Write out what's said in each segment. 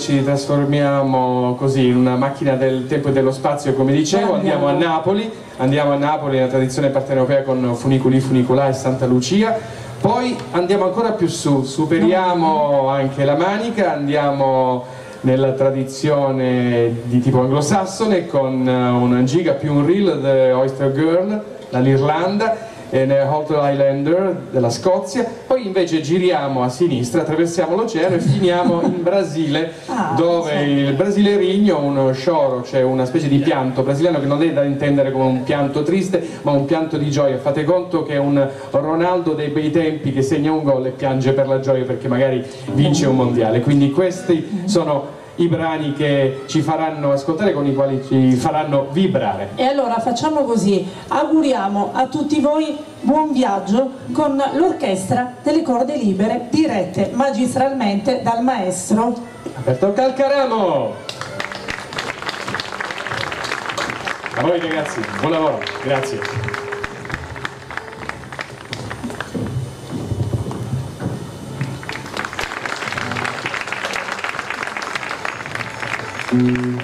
ci trasformiamo così in una macchina del tempo e dello spazio come dicevo andiamo. a Napoli. Andiamo a Napoli nella tradizione partenopea con Funiculi Funicolà e Santa Lucia. Poi andiamo ancora più su superiamo anche la Manica andiamo nella tradizione di tipo anglosassone con una giga più un reel The Oyster Girl dall'Irlanda e Holt Highlander della Scozia, poi invece giriamo a sinistra, attraversiamo l'oceano e finiamo in Brasile, ah, dove sì. il Brasile Rigno, uno scioro, cioè una specie di pianto brasiliano che non è da intendere come un pianto triste, ma un pianto di gioia. Fate conto che è un Ronaldo dei bei tempi che segna un gol e piange per la gioia perché magari vince un mondiale. Quindi questi sono i brani che ci faranno ascoltare, con i quali ci faranno vibrare. E allora facciamo così, auguriamo a tutti voi buon viaggio con l'orchestra delle corde libere dirette magistralmente dal maestro Alberto Calcaramo. A voi ragazzi, buon lavoro, grazie. Mm-hmm.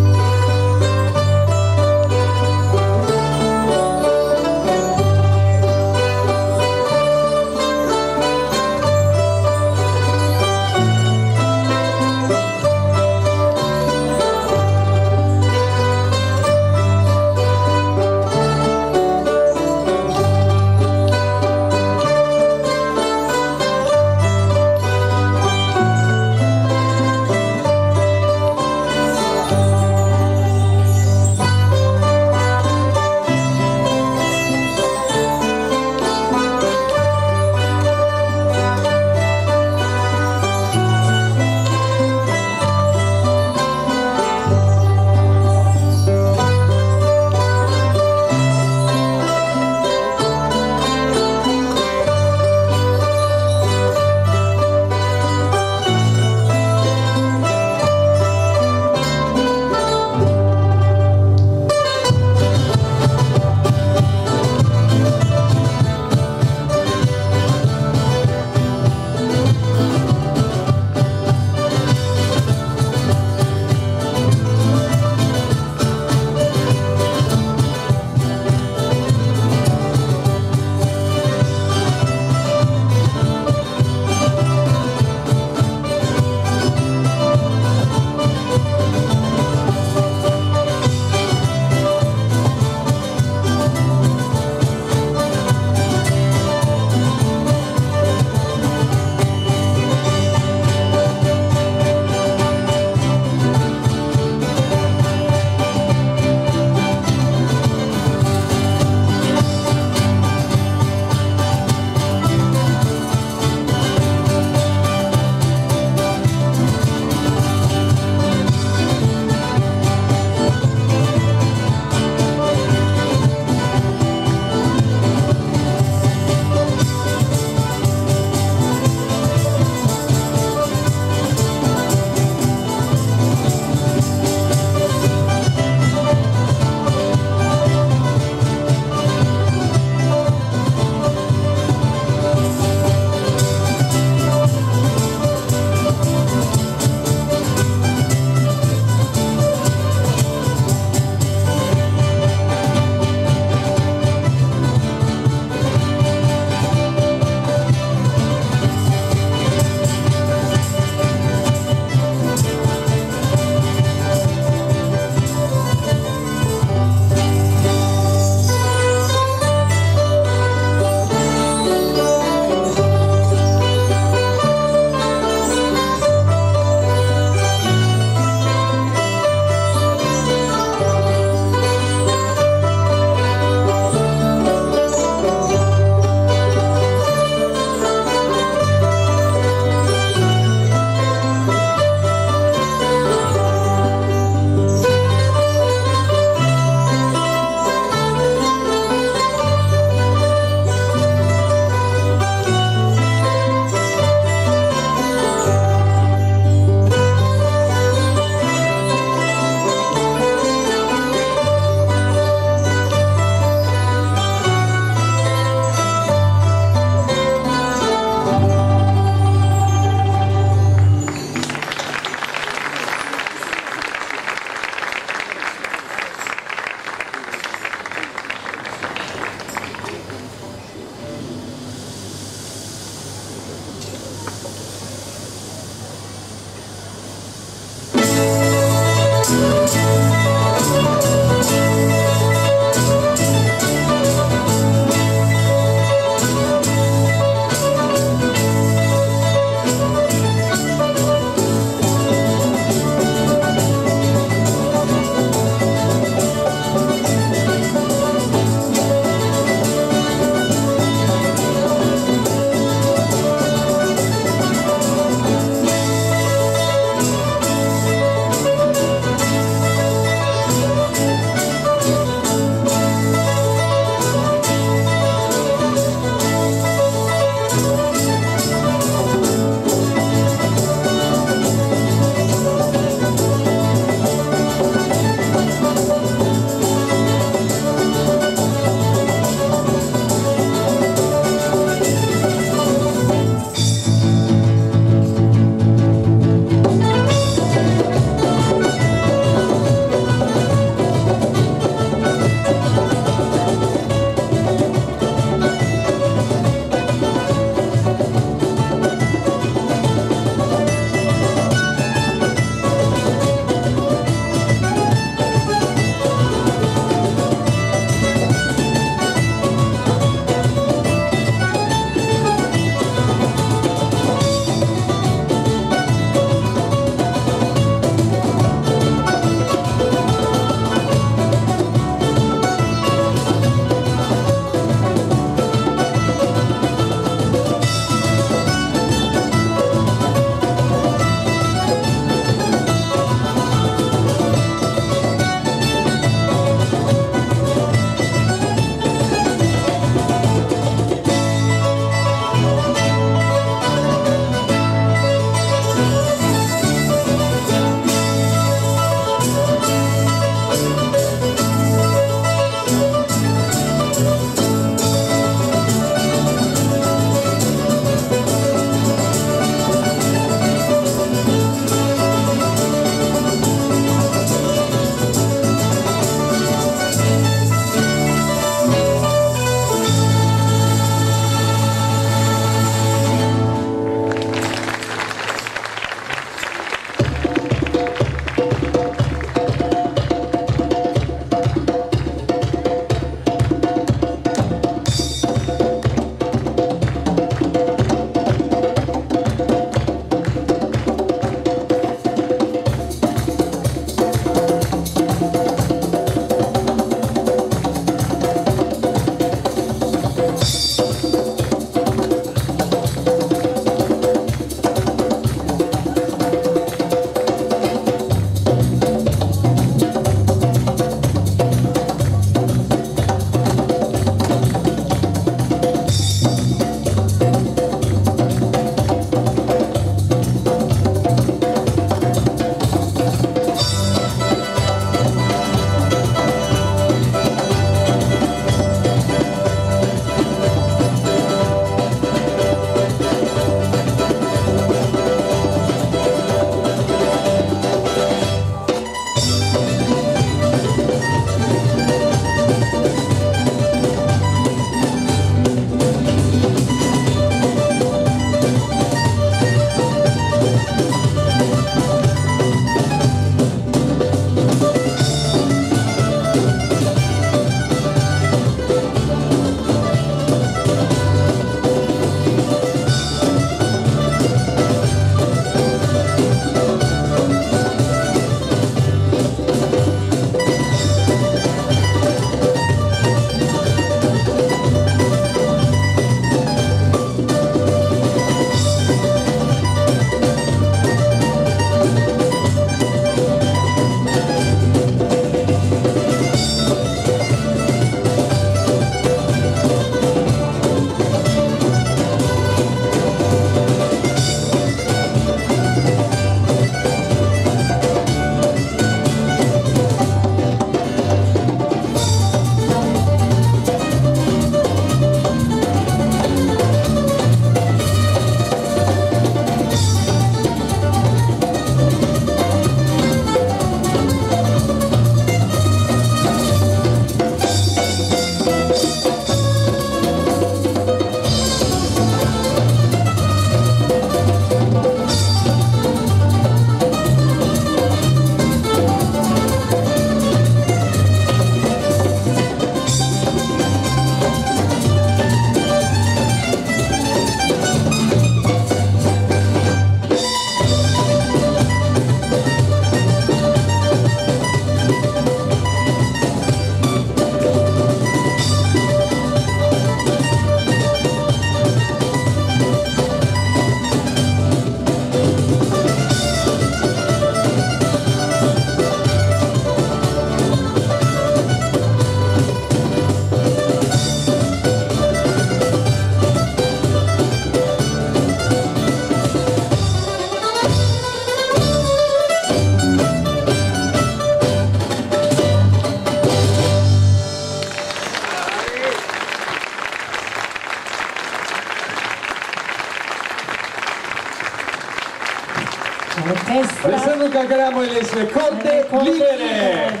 E corde Corde libere.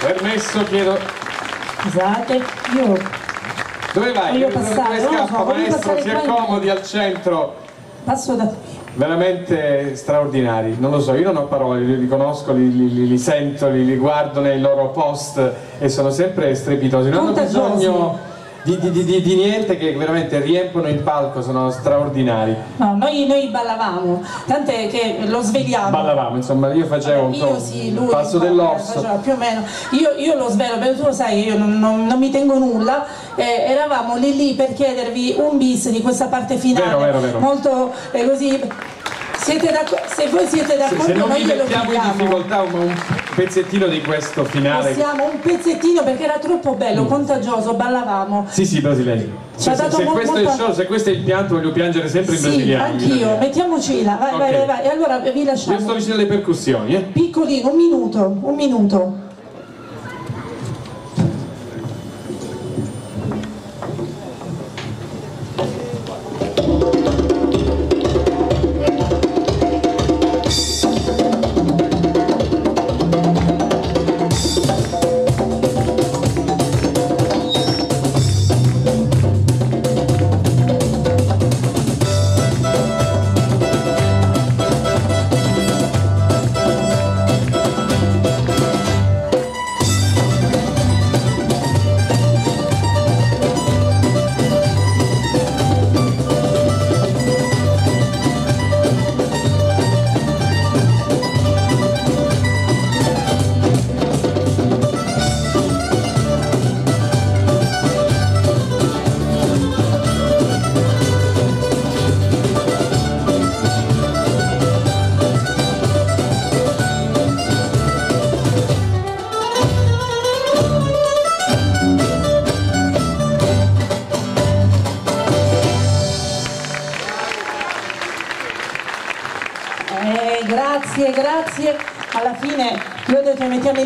Permesso, chiedo. Scusate, io Dove vai? Voglio passare, scappa, so, voglio maestro? passare Si accomodi al centro. passo da qui. Veramente straordinari, non lo so, io non ho parole, li, li conosco, li, li- li- li sento, li, li guardo nei loro post e sono sempre strepitosi, non hanno bisogno di, di- di- di- di niente che veramente riempono il palco, sono straordinari. No, noi, noi ballavamo, tant'è che lo svegliamo. Ballavamo, insomma, io facevo un po' Io sì, lui il passo dell'orso. più o meno. Io, io lo svelo, perché tu lo sai, io non, non- non mi tengo nulla. eh, eravamo lì lì per chiedervi un bis di questa parte finale. Vero, vero, vero. Molto eh, così. Se voi siete Se, d'accordo, se non noi mettiamo in difficoltà un, un pezzettino di questo finale. Possiamo un pezzettino perché era troppo bello, Mm. contagioso, ballavamo. Sì, sì, brasiliani. Ci Se, se questo è il molta- show, se questo è il pianto, voglio piangere sempre in Sì, brasiliani. anch'io, mettiamoci là, vai, vai, Ok. vai, vai. E allora vi Io lasciamo. sto vicino alle percussioni, eh. Piccolino, un minuto, un minuto.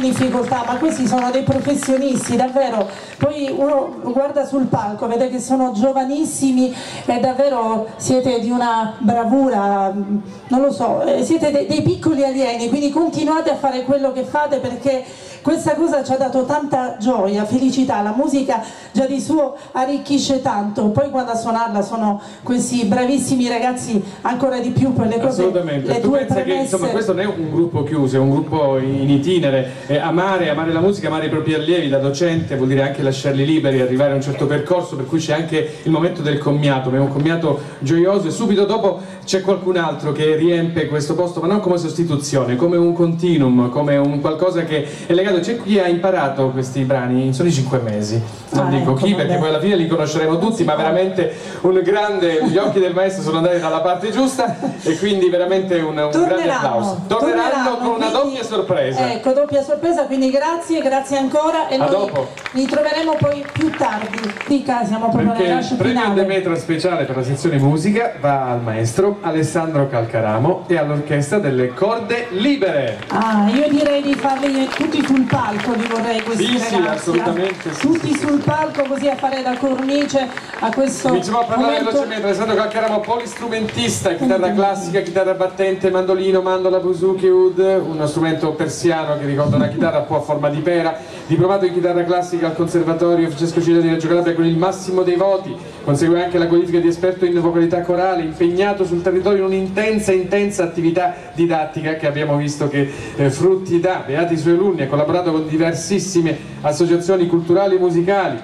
Difficoltà, ma questi sono dei professionisti, davvero. Poi uno guarda sul palco, vede che sono giovanissimi e davvero siete di una bravura, non lo so, eh, siete dei piccoli alieni, quindi continuate a fare quello che fate perché questa cosa ci ha dato tanta gioia, felicità, la musica già di suo arricchisce tanto, poi quando a suonarla sono questi bravissimi ragazzi ancora di più per le cose, Assolutamente, le tu tue pensi che premesse. insomma, questo non è un gruppo chiuso, è un gruppo in itinere, Eh, amare, amare la musica, amare i propri allievi, da docente vuol dire anche lasciarli liberi, arrivare a un certo percorso, per cui c'è anche il momento del commiato, ma è un commiato gioioso e subito dopo c'è qualcun altro che riempie questo posto, ma non come sostituzione, come un continuum, come un qualcosa che è legato, c'è chi ha imparato questi brani in soli cinque mesi, non Ah, dico ecco, chi perché poi alla fine li conosceremo tutti, ma veramente un grande, gli occhi del maestro sono andati dalla parte giusta e quindi veramente un, un grande applauso. Torneranno con una quindi- doppia sorpresa. Ecco, doppia sorpresa, quindi grazie, grazie ancora e A noi dopo. li troveremo poi più tardi. Dica, siamo proprio Perché nella il lascia premio finale. Demetra speciale per la sezione musica va al maestro Alessandro Calcaramo e all'orchestra delle corde libere. Ah, io direi di farli tutti sul palco, li vorrei questi Sì, sì, ragazzi. assolutamente, eh. sì, tutti sì, sì. sul palco così a fare da cornice a questo Cominciamo a parlare momento. velocemente, Alessandro Calcaramo polistrumentista, chitarra classica, chitarra battente, mandolino, mandola, buzuki, oud, uno strumento persiano che ricorda una chitarra un po' a forma di pera, diplomato in chitarra classica al Conservatorio Francesco Cilla di Reggio Calabria con il massimo dei voti, consegue anche la qualifica di esperto in vocalità corale, impegnato sul territorio in un'intensa, intensa attività didattica che abbiamo visto che eh, frutti dà, beati i suoi alunni, ha collaborato con diversissime associazioni culturali e musicali,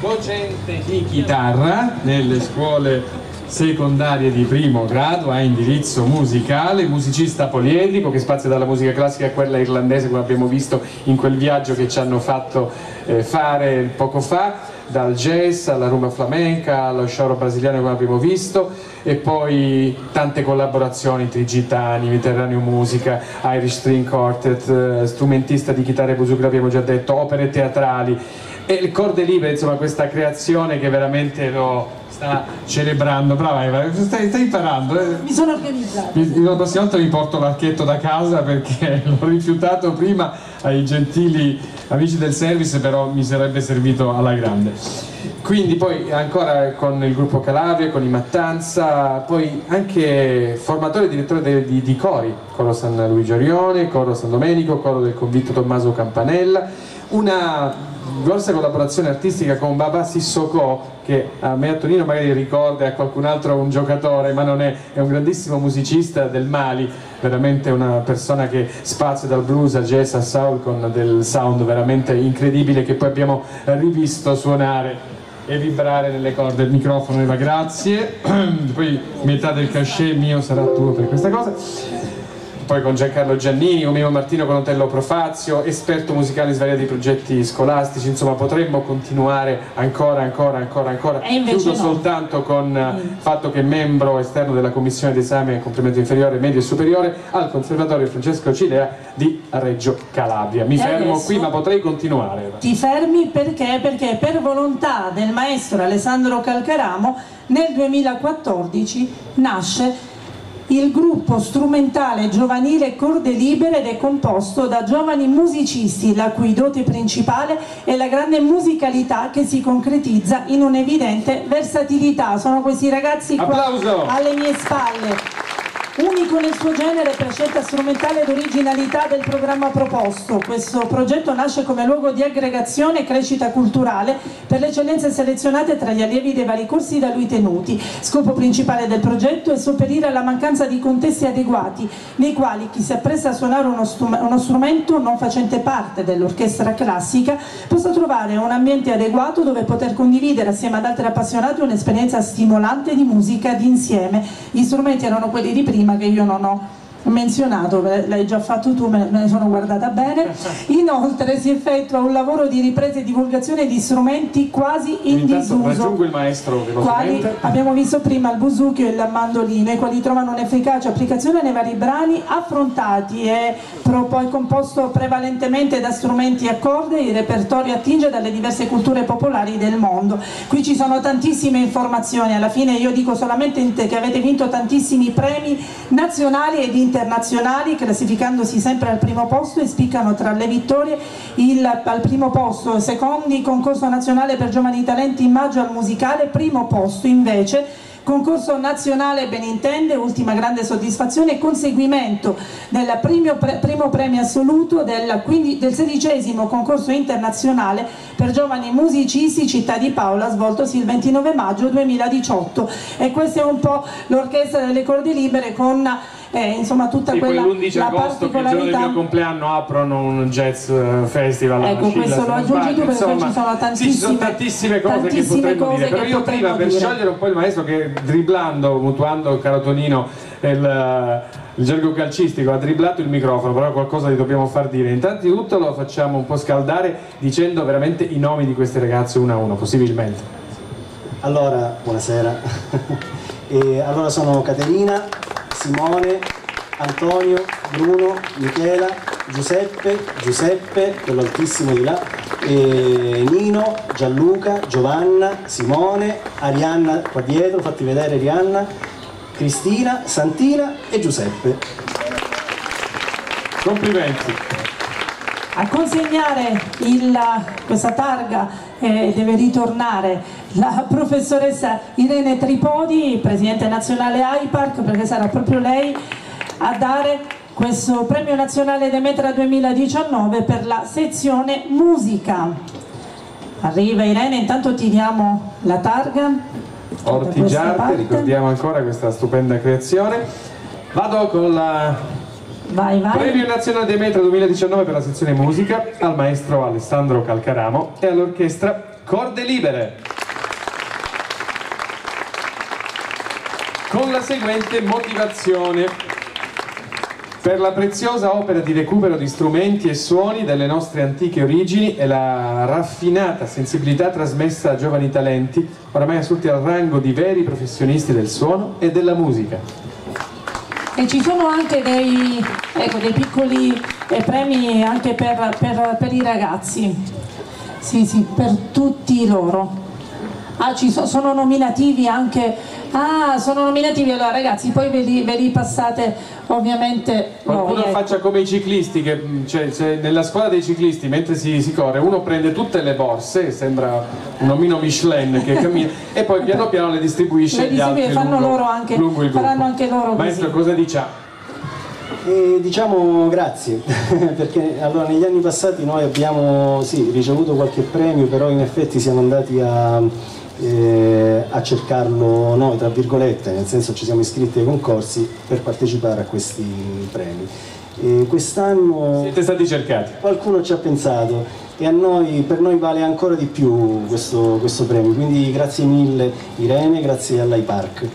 docente di chitarra nelle scuole secondarie di primo grado a indirizzo musicale, musicista poliedrico che spazia dalla musica classica a quella irlandese come abbiamo visto in quel viaggio che ci hanno fatto eh, fare poco fa dal jazz alla rumba flamenca allo scioro brasiliano come abbiamo visto e poi tante collaborazioni trigitani, Mediterraneo Musica, Irish String Quartet, eh, strumentista di chitarra e buzuki l'abbiamo già detto, opere teatrali. E il Corde Libere, insomma questa creazione che veramente lo sta celebrando, brava Eva, stai, stai imparando. eh. Mi sono organizzata. La prossima volta mi porto l'archetto da casa perché l'ho rifiutato prima ai gentili amici del service però mi sarebbe servito alla grande quindi poi ancora con il gruppo Calabria, con i Mattanza, poi anche formatore e direttore di, di, di cori, coro San Luigi Orione, coro San Domenico, coro del convitto Tommaso Campanella, una grossa collaborazione artistica con Baba Sissoko che a me a Tonino magari ricorda a qualcun altro un giocatore ma non è, è un grandissimo musicista del Mali veramente una persona che spazia dal blues al jazz al soul con del sound veramente incredibile che poi abbiamo rivisto suonare e vibrare nelle corde. Il microfono Eva grazie. Poi metà del cachet mio sarà tuo per questa cosa poi con Giancarlo Giannini, con Mimo Martino Conotello Profazio, esperto musicale in svariati progetti scolastici, insomma potremmo continuare ancora, ancora, ancora, ancora. Chiudo no. soltanto con il mm. fatto che è membro esterno della commissione d'esame complemento inferiore, medio e superiore al Conservatorio Francesco Cilea di Reggio Calabria. Mi e fermo qui ma potrei continuare. Ti fermi perché? Perché per volontà del maestro Alessandro Calcaramo nel 2014 nasce il gruppo strumentale giovanile Corde Libere ed è composto da giovani musicisti la cui dote principale è la grande musicalità che si concretizza in un'evidente versatilità. Sono questi ragazzi qua Applauso. alle mie spalle unico nel suo genere per scelta strumentale ed originalità del programma proposto. Questo progetto nasce come luogo di aggregazione e crescita culturale per le eccellenze selezionate tra gli allievi dei vari corsi da lui tenuti. Scopo principale del progetto è sopperire alla mancanza di contesti adeguati nei quali chi si appresta a suonare uno, uno strumento non facente parte dell'orchestra classica possa trovare un ambiente adeguato dove poter condividere assieme ad altri appassionati un'esperienza stimolante di musica d'insieme. Gli strumenti erano quelli di prima che io non ho menzionato, l'hai già fatto tu, me ne sono guardata bene. Inoltre si effettua un lavoro di ripresa e divulgazione di strumenti quasi in disuso. Raggiungo il maestro quali abbiamo visto prima il busucchio e il mandolino, i quali trovano un'efficace applicazione nei vari brani affrontati e poi composto prevalentemente da strumenti a corde, il repertorio attinge dalle diverse culture popolari del mondo. Qui ci sono tantissime informazioni, alla fine io dico solamente che avete vinto tantissimi premi nazionali ed internazionali internazionali classificandosi sempre al primo posto e spiccano tra le vittorie il, al primo posto, secondi concorso nazionale per giovani talenti in maggio al musicale, primo posto invece concorso nazionale ben intende, ultima grande soddisfazione, conseguimento del primo, primo premio assoluto del, del, sedicesimo concorso internazionale per giovani musicisti Città di Paola svoltosi il 29 maggio 2018 e questa è un po' l'orchestra delle corde libere con eh, insomma tutta sì, quella l'11 agosto che il giorno del mio compleanno aprono un jazz eh, festival ecco questo lo aggiungi tu perché ci sono tantissime, sì, ci sono tantissime cose tantissime che potremmo cose dire però io prima per sciogliere un po' il maestro che driblando, mutuando Caratonino il, il gergo calcistico ha dribblato il microfono però qualcosa gli dobbiamo far dire. Intanto di tutto lo facciamo un po' scaldare dicendo veramente i nomi di queste ragazze uno a uno possibilmente. Allora buonasera. E allora sono Caterina Simone, Antonio, Bruno, Michela, Giuseppe, Giuseppe, quello altissimo di là, Nino, Gianluca, Giovanna, Simone, Arianna qua dietro, fatti vedere Arianna, Cristina, Santina e Giuseppe. Complimenti. A consegnare il, questa targa eh, deve ritornare la professoressa Irene Tripodi, presidente nazionale AIPARC, perché sarà proprio lei a dare questo premio nazionale Demetra 2019 per la sezione musica. Arriva Irene, intanto ti diamo la targa. Ortigiarte, ricordiamo ancora questa stupenda creazione. Vado con la Vai, vai. Premio Nazionale Demetra 2019 per la sezione musica al maestro Alessandro Calcaramo e all'orchestra Corde Libere. con la seguente motivazione per la preziosa opera di recupero di strumenti e suoni delle nostre antiche origini e la raffinata sensibilità trasmessa a giovani talenti oramai assunti al rango di veri professionisti del suono e della musica. E ci sono anche dei, ecco, dei piccoli eh, premi anche per, per, per, i ragazzi, sì, sì, per tutti loro. Ah, ci so, sono nominativi anche Ah, sono nominativi, allora ragazzi, poi ve li, ve li passate ovviamente Qualcuno voi. ecco. faccia come i ciclisti, che cioè, cioè, nella squadra dei ciclisti mentre si, si corre uno prende tutte le borse, sembra un omino Michelin che cammina e poi piano piano le distribuisce Le agli altri distribuisce, fanno lungo, loro anche- lungo il gruppo. faranno anche loro così. Maestro cosa dice? E diciamo grazie, perché allora, negli anni passati noi abbiamo sì, ricevuto qualche premio, però in effetti siamo andati a, eh, a cercarlo noi, tra virgolette, nel senso ci siamo iscritti ai concorsi per partecipare a questi premi. E quest'anno Siete stati cercati. qualcuno ci ha pensato e a noi, per noi vale ancora di più questo, questo premio, quindi grazie mille Irene, grazie all'IPark.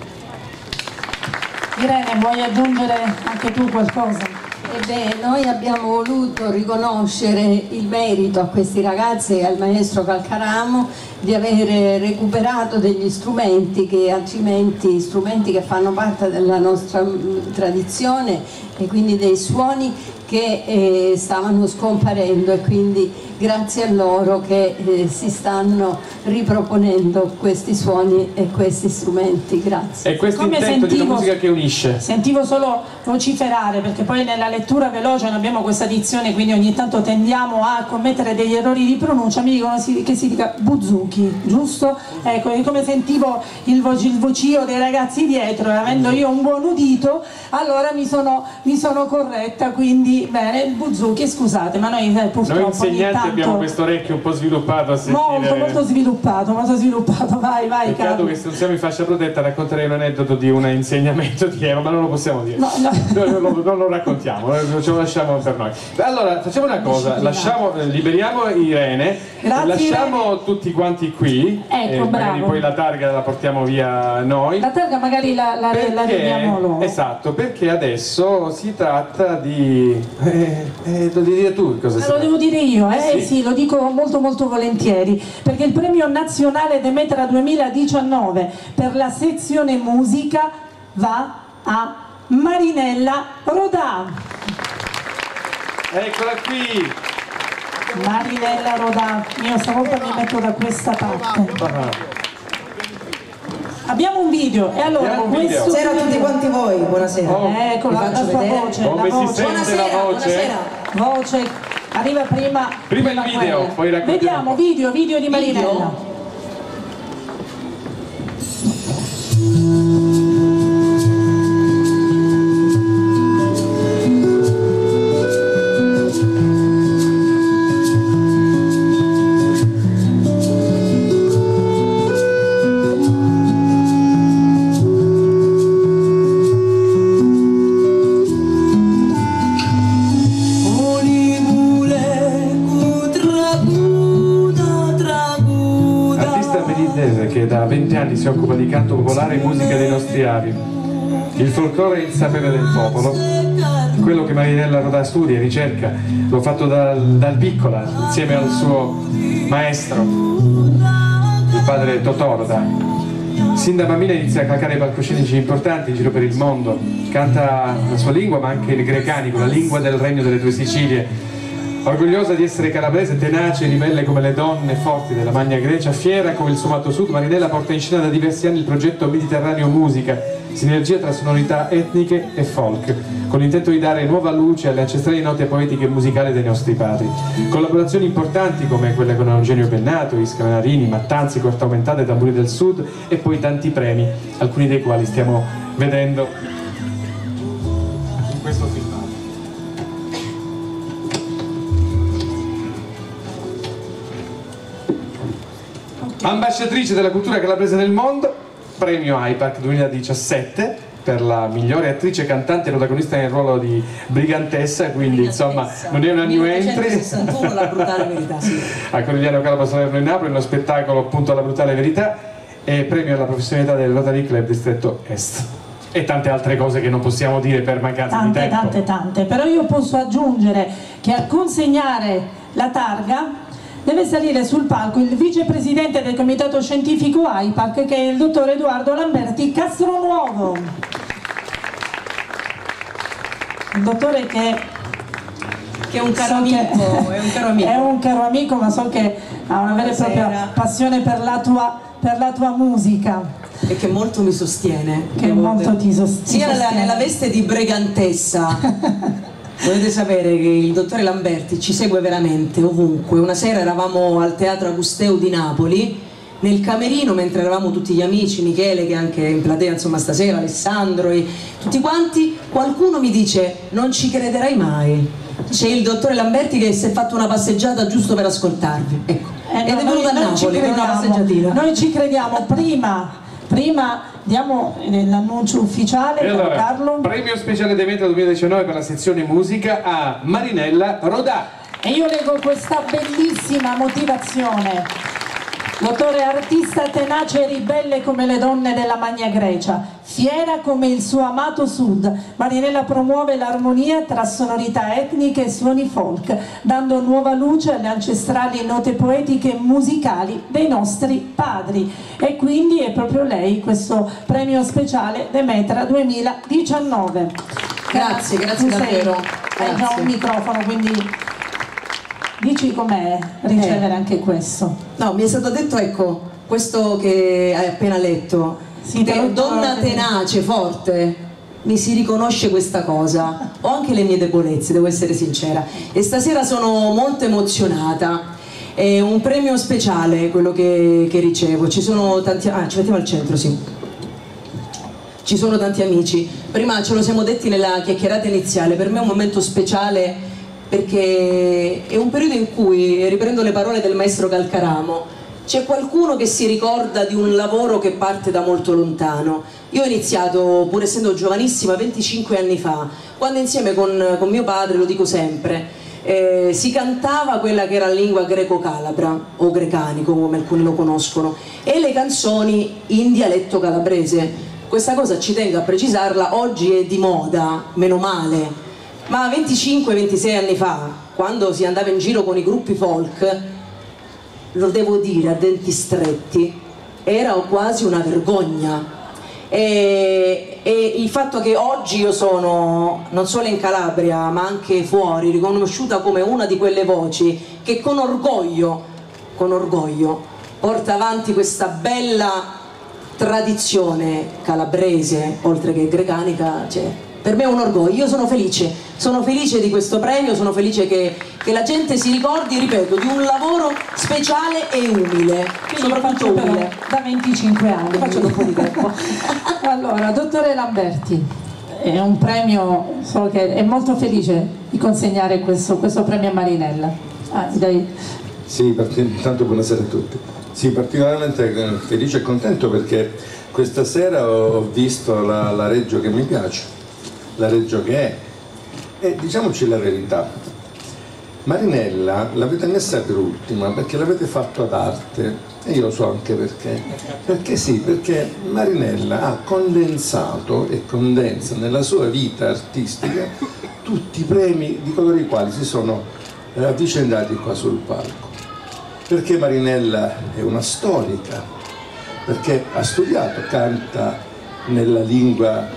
Irene, vuoi aggiungere anche tu qualcosa? Ebbene, noi abbiamo voluto riconoscere il merito a questi ragazzi e al maestro Calcaramo di aver recuperato degli strumenti che altrimenti strumenti che fanno parte della nostra mm, tradizione e quindi dei suoni che eh, stavano scomparendo e quindi grazie a loro che eh, si stanno riproponendo questi suoni e questi strumenti. Grazie. E questo Come intento di sentivo- musica che unisce. Sentivo solo vociferare perché poi nella lettura veloce non abbiamo questa dizione quindi ogni tanto tendiamo a commettere degli errori di pronuncia, mi dicono che si dica Buzuki, giusto? Ecco, e come sentivo il, voci- il vocio dei ragazzi dietro e avendo io un buon udito, allora mi sono, mi sono corretta, quindi bene, il Buzuki, scusate, ma noi eh, purtroppo Noi insegnanti tanto- abbiamo questo orecchio un po' sviluppato a sentire. Molto, molto sviluppato, molto sviluppato, vai, vai, Peccato Carlo. che se non siamo in fascia protetta racconterei un aneddoto di un insegnamento di Eva, ma non lo possiamo dire. No, no. Noi non, lo, non lo raccontiamo, eh, ce lo lasciamo per noi. Allora, facciamo una cosa, lasciamo, eh, liberiamo Irene, Grazie, lasciamo tutti quanti qui, Ecco, e magari bravo. poi la targa la portiamo via noi. La targa magari la, la, la vediamo loro. esatto, perché adesso si tratta di... Eh, eh, lo devi dire tu cosa Lo devo dire io, eh? Eh, sì. sì. lo dico molto molto volentieri, perché il premio nazionale Demetra 2019 per la sezione musica va a Marinella Rodà. Eccola qui! Marinella Rodà, io stavolta mi metto da questa parte. Abbiamo un video e allora Abbiamo un video. questo Buonasera a tutti quanti voi, buonasera. Oh. Ecco Vi la, faccio la sua vedere. voce, Come la si voce. sente Buonasera, la voce? buonasera. voce arriva prima Prima il video, quella. poi raccontiamo. vediamo video video di Marinella Video? Si occupa di canto popolare e musica dei nostri avi. Il folklore è il sapere del popolo, quello che Marinella Rodà studia e ricerca, l'ho fatto dal, dal piccola insieme al suo maestro, il padre Totò Rodà. Sin da bambina inizia a calcare palcoscenici importanti in giro per il mondo, canta la sua lingua ma anche il grecanico, la lingua del regno delle due Sicilie. Orgogliosa di essere calabrese, tenace e ribelle come le donne forti della Magna Grecia, fiera come il suo sud, Marinella porta in scena da diversi anni il progetto Mediterraneo Musica, sinergia tra sonorità etniche e folk, con l'intento di dare nuova luce alle ancestrali note poetiche e musicali dei nostri padri. Collaborazioni importanti come quelle con Eugenio Bennato, Isca Narini, Mattanzi, Corta Aumentata e Tamburi del Sud e poi tanti premi, alcuni dei quali stiamo vedendo Ambasciatrice della cultura calabrese nel mondo, premio IPAC 2017 per la migliore attrice cantante e protagonista nel ruolo di brigantessa, quindi insomma non è una new entry. 1961 la brutale verità, sì. a Corigliano Calabro Salerno in Napoli, uno spettacolo appunto alla brutale verità e premio alla professionalità del Rotary Club Distretto Est. E tante altre cose che non possiamo dire per mancanza di tante tempo. tante tante però io posso aggiungere che a consegnare la targa deve salire sul palco il vicepresidente del comitato scientifico AIPAC che è il dottor Edoardo Lamberti Castronuovo il dottore che Che è un caro so che- amico, è un caro amico. è un caro amico ma so che ha una vera e propria passione per la tua, per la tua musica e che molto mi sostiene. Che molto ti sos- ti Sia nella, sostiene. nella veste di brigantessa. Dovete sapere che il dottore Lamberti ci segue veramente ovunque. Una sera eravamo al Teatro Agusteo di Napoli, nel camerino, mentre eravamo tutti gli amici, Michele che è anche in platea insomma stasera, Alessandro, e tutti quanti, qualcuno mi dice non ci crederai mai. C'è il dottore Lamberti che si è fatto una passeggiata giusto per ascoltarvi. Ecco. Eh, Ed no, è venuto a Napoli per una passeggiatina. Noi ci crediamo, prima, prima diamo eh, l'annuncio ufficiale E allora, Carlo. premio speciale Demetra 2019 per la sezione musica a Marinella Rodà. E io leggo questa bellissima motivazione. L'autore è artista tenace e ribelle come le donne della Magna Grecia, fiera come il suo amato sud, Marinella promuove l'armonia tra sonorità etniche e suoni folk, dando nuova luce alle ancestrali note poetiche e musicali dei nostri padri. E quindi è proprio lei questo premio speciale Demetra 2019. Grazie, grazie davvero. Hai già un microfono, quindi dici com'è ricevere Eh. anche questo. No, mi è stato detto, ecco, questo che hai appena letto, Sì, te donna tenace, forte, mi si riconosce questa cosa. Ho anche le mie debolezze, devo essere sincera. E stasera sono molto emozionata. È un premio speciale quello che, che ricevo. Ci sono tanti. Ah, ci mettiamo al centro, sì. Ci sono tanti amici. Prima ce lo siamo detti nella chiacchierata iniziale, per me è un momento speciale perché è un periodo in cui, riprendo le parole del maestro Calcaramo, c'è qualcuno che si ricorda di un lavoro che parte da molto lontano. Io ho iniziato, pur essendo giovanissima, 25 anni fa, quando insieme con, con mio padre, lo dico sempre, eh, si cantava quella che era la lingua greco-calabra o grecanico come alcuni lo conoscono e le canzoni in dialetto calabrese. Questa cosa ci tengo a precisarla, oggi è di moda, meno male, ma 25-26 anni fa, quando si andava in giro con i gruppi folk, lo devo dire a denti stretti, era quasi una vergogna. E, e il fatto che oggi io sono non solo in Calabria ma anche fuori riconosciuta come una di quelle voci che con orgoglio, con orgoglio porta avanti questa bella tradizione calabrese oltre che grecanica, cioè, per me è un orgoglio, io sono felice, sono felice di questo premio, sono felice che, che la gente si ricordi, ripeto, di un lavoro speciale e umile, io soprattutto umile. da 25 anni. Lo faccio da un po' di tempo. allora, dottore Lamberti, è un premio, so che è molto felice di consegnare questo, questo premio a Marinella. Ah, dai. Sì, perché- intanto buonasera a tutti. Sì, particolarmente eh, felice e contento perché questa sera ho ho visto la, la Reggio che mi piace, la Reggio che è. E diciamoci la verità, Marinella l'avete messa per ultima perché l'avete fatto ad arte e io so anche perché. Perché sì, perché Marinella ha condensato e condensa nella sua vita artistica tutti i premi di coloro i quali si sono avvicendati qua sul palco. Perché Marinella è una storica, perché ha studiato, canta nella lingua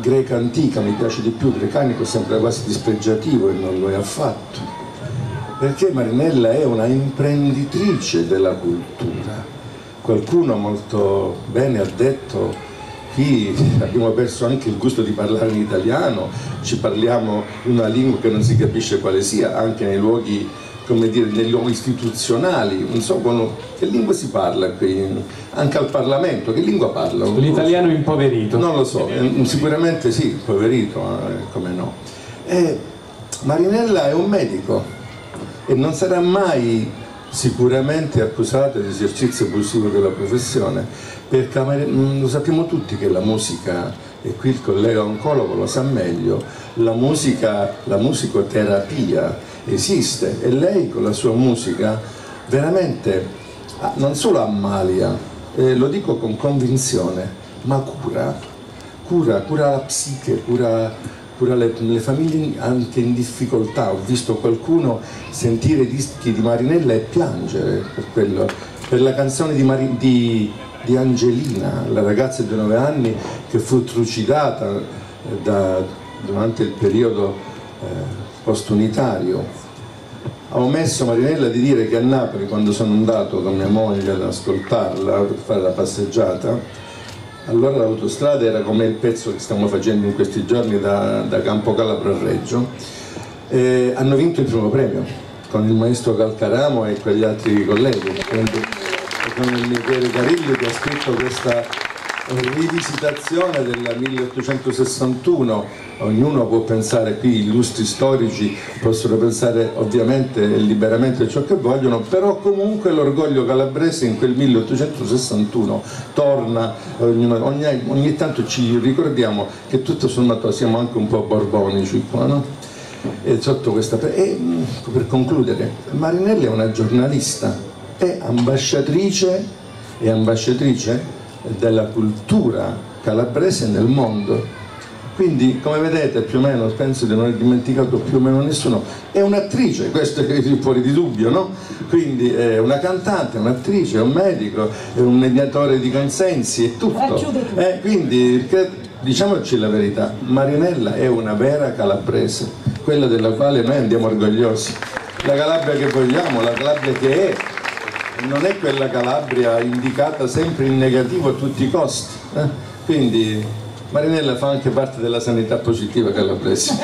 greca antica, mi piace di più, grecanico sembra quasi dispregiativo e non lo è affatto perché Marinella è una imprenditrice della cultura. Qualcuno molto bene ha detto, qui abbiamo perso anche il gusto di parlare in italiano, ci parliamo una lingua che non si capisce quale sia, anche nei luoghi, come dire, nei luoghi istituzionali, non so quando- che lingua si parla qui, anche al Parlamento, che lingua parla? L'italiano impoverito. Non lo so, eh, sicuramente sì, poverito, eh, come no. E Marinella è un medico e non sarà mai sicuramente accusata di esercizio abusivo della professione, perché mm, lo sappiamo tutti che la musica, e qui il collega oncologo lo sa meglio, la musica, la musicoterapia esiste e lei con la sua musica veramente ah, non solo ammalia, eh, lo dico con convinzione, ma cura, cura, cura la psiche, cura, cura le, le famiglie anche in difficoltà. Ho visto qualcuno sentire i dischi di Marinella e piangere per, quello, per la canzone di, Mari- di- di Angelina, la ragazza di 9 anni che fu trucidata eh, da- durante il periodo eh, postunitario. Ho omesso Marinella di dire che a Napoli, quando sono andato con mia moglie ad ascoltarla per fare la passeggiata, allora l'autostrada era come il pezzo che stiamo facendo in questi giorni da, da Campo Calabro a Reggio, eh, hanno vinto il primo premio con il maestro Calcaramo e quegli altri colleghi, con il Michele Carilli che ha scritto questa rivisitazione del 1861, ognuno può pensare qui, illustri storici possono pensare ovviamente liberamente ciò che vogliono, però comunque l'orgoglio calabrese in quel 1861 torna, ognuno, ogni, ogni, tanto ci ricordiamo che tutto sommato siamo anche un po' borbonici qua, no? E questa... E per concludere, Marinelli è una giornalista, è ambasciatrice, è ambasciatrice della cultura calabrese nel mondo. Quindi, come vedete, più o meno, penso di non aver dimenticato più o meno nessuno, è un'attrice, questo è fuori di dubbio, no? Quindi è una cantante, un'attrice, un medico, è un mediatore di consensi, è tutto. Eh, quindi, diciamoci la verità, Marinella è una vera calabrese, quella della quale noi andiamo orgogliosi. La Calabria che vogliamo, la Calabria che è, non è quella Calabria indicata sempre in negativo a tutti i costi. Eh? Quindi Marinella fa anche parte della sanità positiva calabrese.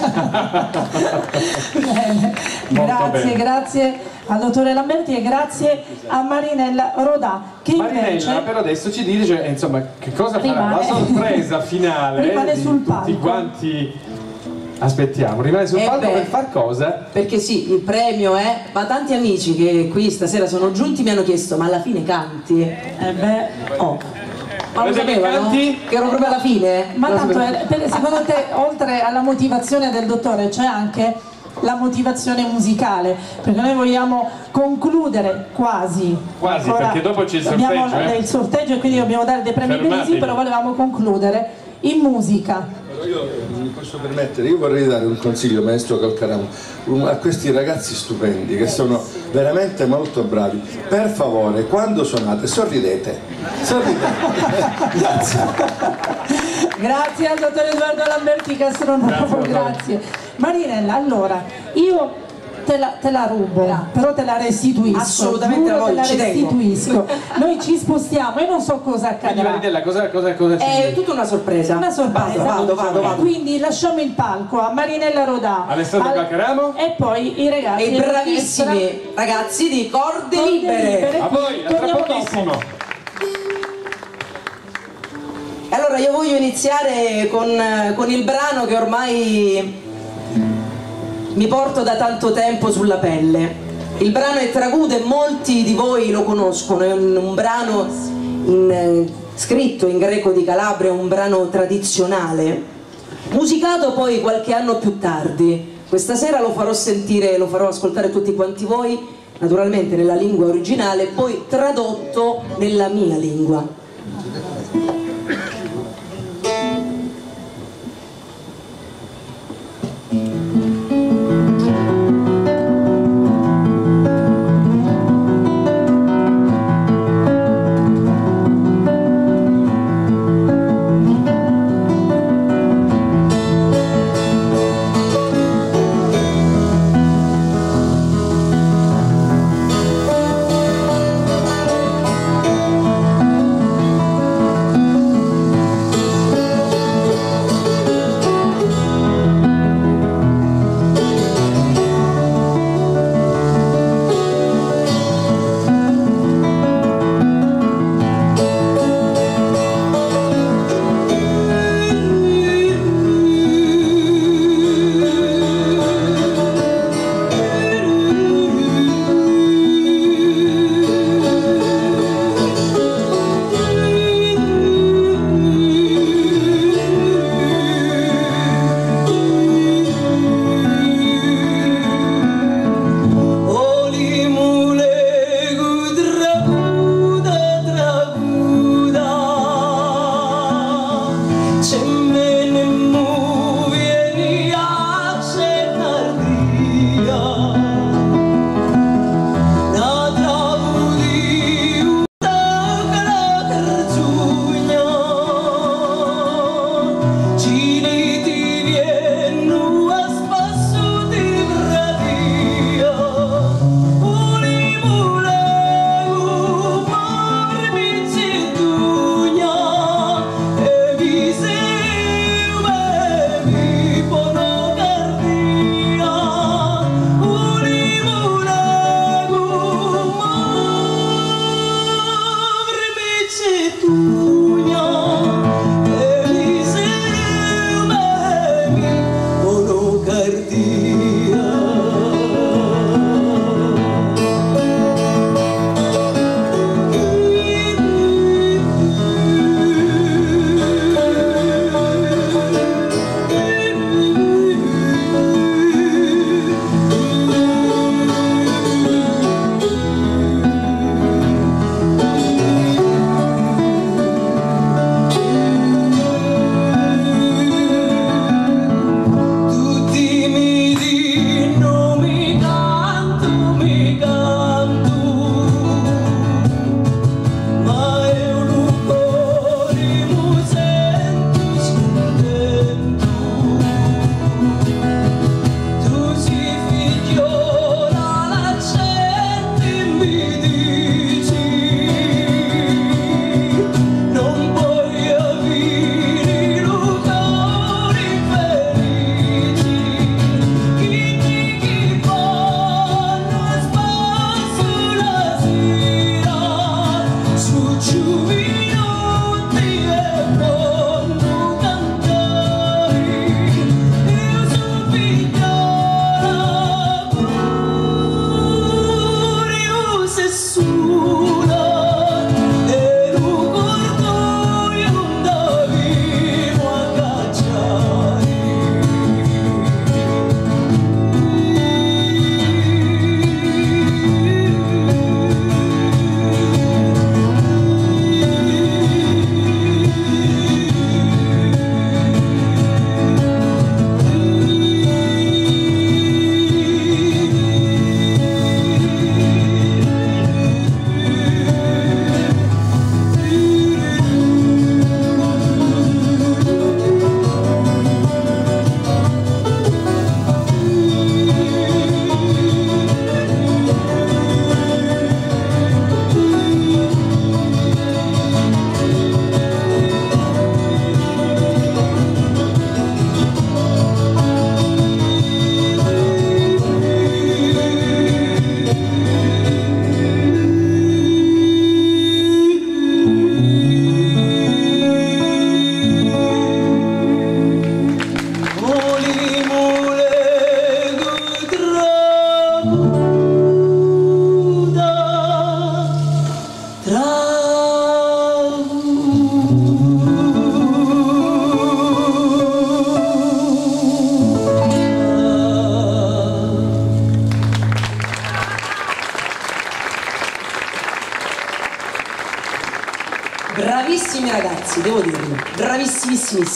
grazie, bene. grazie al dottore Lamberti e grazie a Marinella Rodà che Marinella invece però adesso ci dice insomma che cosa farà la sorpresa finale rimane di sul tutti palco. quanti Aspettiamo, rimane sul Eh palco beh. per far cosa? Perché sì, il premio è. Ma tanti amici che qui stasera sono giunti mi hanno chiesto: ma alla fine canti? eh beh, Oh. Ma lo sapevano? canti? Che ero proprio alla fine? ma Lo tanto eh, per- secondo te oltre alla motivazione del dottore c'è anche la motivazione musicale perché noi vogliamo concludere quasi Quasi, perché dopo c'è il abbiamo sorteggio, eh. il sorteggio e quindi dobbiamo dare dei premi bellissimi però volevamo concludere in musica Io mi posso permettere, io vorrei dare un consiglio, maestro Calcaramo, a questi ragazzi stupendi che sono veramente molto bravi. Per favore, quando suonate, sorridete. Sorridete. Grazie. Grazie al dottor Edoardo Lamberti Castronovo, grazie. Marinella, allora, io te la, te la rubo, però te la restituisco. Assolutamente giuro la te la restituisco. Noi ci spostiamo, io non so cosa Quindi accadrà. Marinella cosa, cosa, cosa È tutta una sorpresa. Una sorpresa. Vado, vado, vado. vado. Quindi lasciamo il palco a Marinella Rodà. Alessandro al- Calcaramo. E poi i ragazzi. E i bravissimi ragazzi di Corde Corde Libere. A voi, a tra dopo. pochissimo. E Allora io voglio iniziare con, con il brano che ormai mi porto da tanto tempo sulla pelle. Il brano è Tragudo e molti di voi lo conoscono, è un, un brano in, eh, scritto in greco di Calabria, un brano tradizionale, musicato poi qualche anno più tardi. Questa sera lo farò sentire, lo farò ascoltare a tutti quanti voi, naturalmente nella lingua originale, poi tradotto nella mia lingua.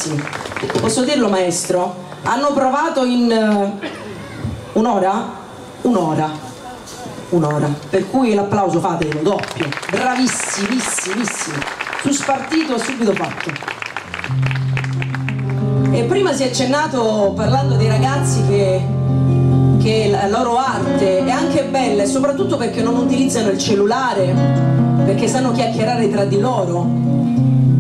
Bravissimissimi. Posso dirlo maestro? Hanno provato in eh, un'ora? Un'ora. Un'ora. Per cui l'applauso fatelo, doppio. Bravissimissimissimi. Su spartito subito fatto. E prima si è accennato parlando dei ragazzi che, che la loro arte è anche bella e soprattutto perché non utilizzano il cellulare, perché sanno chiacchierare tra di loro.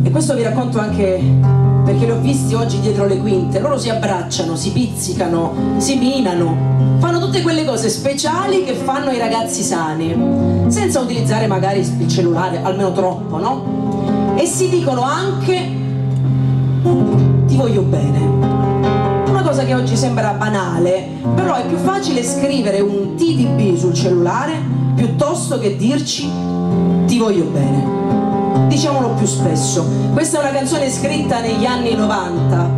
E questo vi racconto anche perché li ho visti oggi dietro le quinte. Loro si abbracciano, si pizzicano, si minano, fanno tutte quelle cose speciali che fanno i ragazzi sani, senza utilizzare magari il cellulare, almeno troppo, no? E si dicono anche ti voglio bene. Una cosa che oggi sembra banale, però è più facile scrivere un TDB sul cellulare piuttosto che dirci ti voglio bene. Diciamolo più spesso. Questa è una canzone scritta negli anni 90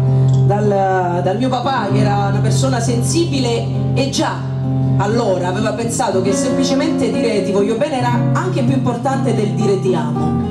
dal, dal mio papà che era una persona sensibile e già allora aveva pensato che semplicemente dire ti voglio bene era anche più importante del dire ti amo.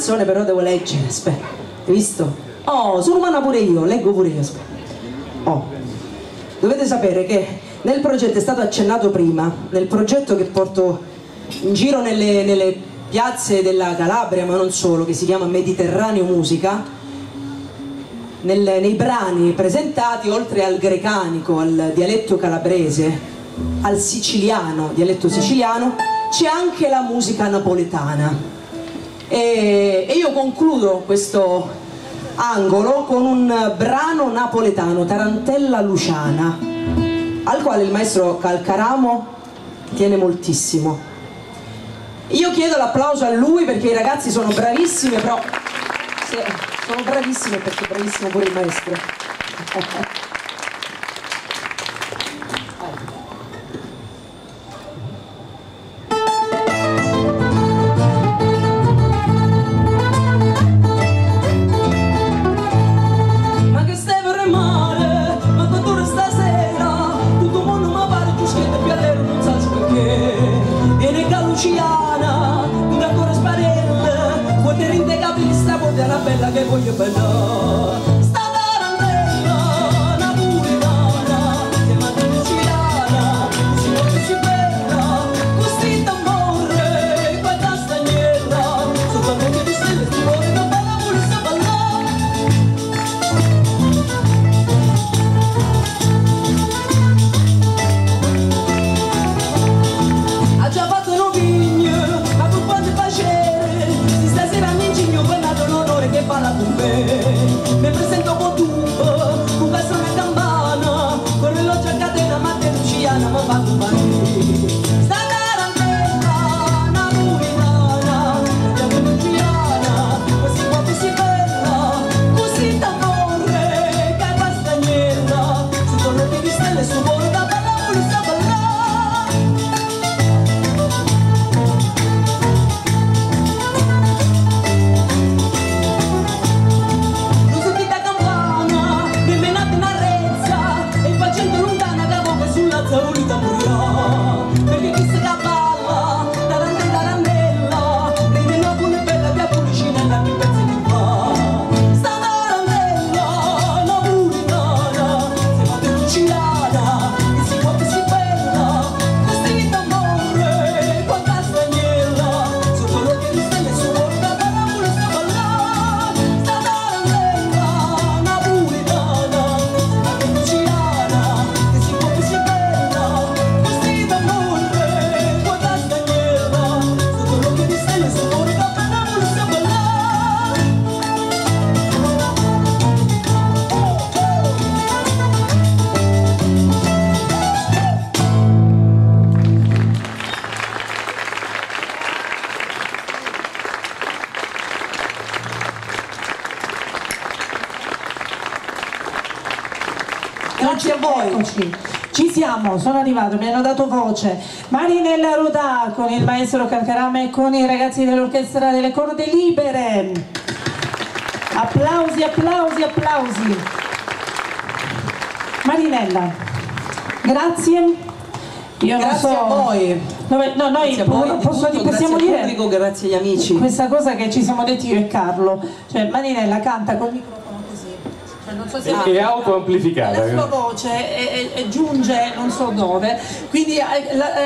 Canzone però devo leggere, aspetta. Hai visto? Oh, sono umana pure io, leggo pure io, aspetta. Oh. Dovete sapere che nel progetto è stato accennato prima, nel progetto che porto in giro nelle, nelle piazze della Calabria, ma non solo, che si chiama Mediterraneo Musica, nel- nei brani presentati, oltre al grecanico, al dialetto calabrese, al siciliano, dialetto siciliano, c'è anche la musica napoletana. E, e io concludo questo angolo con un brano napoletano, Tarantella Luciana, al quale il maestro Calcaramo tiene moltissimo. Io chiedo l'applauso a lui perché i ragazzi sono bravissimi, però sono bravissimi perché è bravissimo pure il maestro. arrivato, mi hanno dato voce. Marinella Rodà con il maestro Calcarama e con i ragazzi dell'orchestra delle corde libere. Applausi, applausi, applausi. Marinella, grazie. Io non Grazie so a voi. Dove- no, noi a voi, po- posso- innanzitutto, possiamo dire pubblico, grazie agli amici. questa cosa che ci siamo detti io e Carlo. Cioè Marinella canta col microfono così. Cioè, non so se E autoamplificata. la sua voce e, e- e giunge non so dove, quindi ha,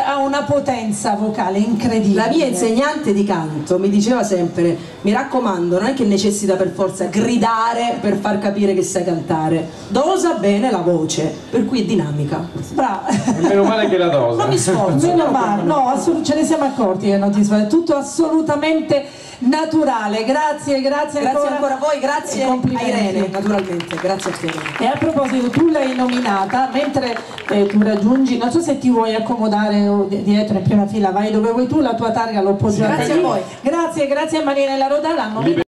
ha una potenza vocale incredibile. La mia insegnante di canto mi diceva sempre, mi raccomando, non è che necessita per forza gridare per far capire che sai cantare, dosa bene la voce, per cui è dinamica. Brava. Meno male che la dosa. Non mi sforzo. Meno male, no, ce ne siamo accorti che non ti sbagli. è tutto assolutamente naturale. Grazie, grazie, Grazie ancora a voi, grazie E a complimenti. Irene, naturalmente, grazie a te. E a proposito, tu l'hai nominata, mentre eh, tu raggiungi, non so se ti vuoi accomodare o di- dietro in prima fila, vai dove vuoi tu, la tua targa l'ho poggiata Grazie lì. a voi. Grazie, grazie a Marinella Rodà, l'hanno